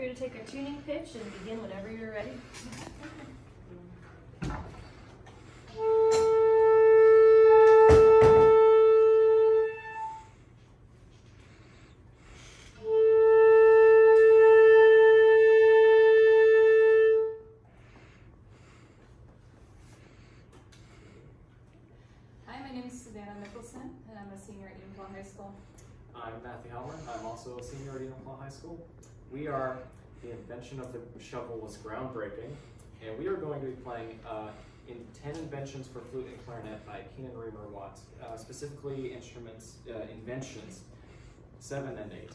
free to take a tuning pitch and begin whenever you're ready. Hi, my name is Savannah Mickelson, and I'm a senior at Enumclaw High School. I'm Matthew Helmer. I'm also a senior at Enumclaw High School. We are, the invention of the shovel was groundbreaking, and we are going to be playing uh, in 10 Inventions for Flute and Clarinet by Keenan Reimer-Watts, uh, specifically instruments, uh, inventions 7 and 8.